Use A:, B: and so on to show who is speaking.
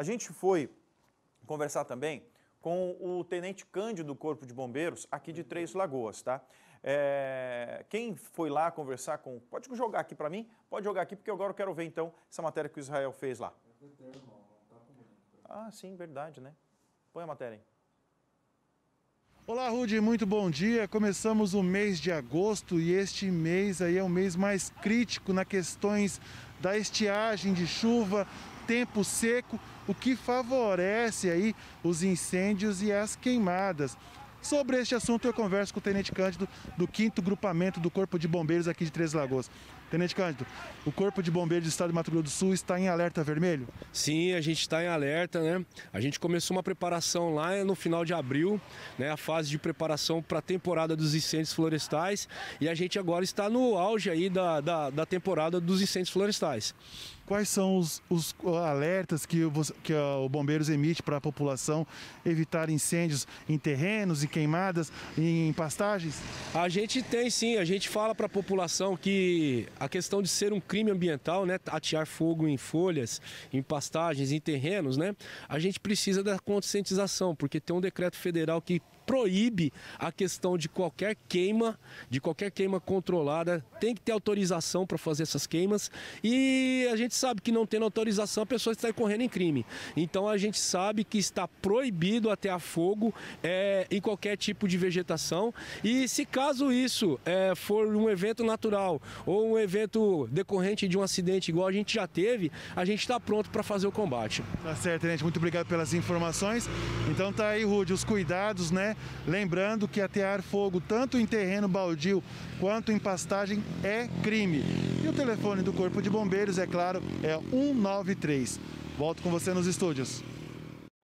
A: A gente foi conversar também com o Tenente Cândido do Corpo de Bombeiros aqui de Três Lagoas, tá? É, quem foi lá conversar com... Pode jogar aqui para mim? Pode jogar aqui, porque agora eu quero ver então essa matéria que o Israel fez lá. Ah, sim, verdade, né? Põe a matéria aí.
B: Olá, Rudy, muito bom dia. Começamos o mês de agosto e este mês aí é o mês mais crítico na questões da estiagem de chuva, tempo seco, o que favorece aí os incêndios e as queimadas. Sobre este assunto eu converso com o Tenente Cândido do 5 Grupamento do Corpo de Bombeiros aqui de Três Lagoas. Tenente Cândido, o Corpo de Bombeiros do Estado de Mato Grosso do Sul está em alerta vermelho?
C: Sim, a gente está em alerta, né? A gente começou uma preparação lá no final de abril, né? A fase de preparação para a temporada dos incêndios florestais e a gente agora está no auge aí da, da, da temporada dos incêndios florestais.
B: Quais são os, os alertas que, o, que o Bombeiros emite para a população evitar incêndios em terrenos, em queimadas, em pastagens?
C: A gente tem sim, a gente fala para a população que a questão de ser um crime ambiental, né, atear fogo em folhas, em pastagens, em terrenos, né, a gente precisa da conscientização, porque tem um decreto federal que proíbe a questão de qualquer queima, de qualquer queima controlada, tem que ter autorização para fazer essas queimas e a gente sabe que não tendo autorização a pessoa está correndo em crime. Então a gente sabe que está proibido até a fogo é, em qualquer tipo de vegetação e se caso isso é, for um evento natural ou um evento decorrente de um acidente igual a gente já teve, a gente está pronto para fazer o combate.
B: Tá certo, gente. Muito obrigado pelas informações. Então tá aí, Rude, os cuidados, né? Lembrando que atear fogo tanto em terreno baldio quanto em pastagem é crime. E o telefone do Corpo de Bombeiros, é claro, é 193. Volto com você nos estúdios.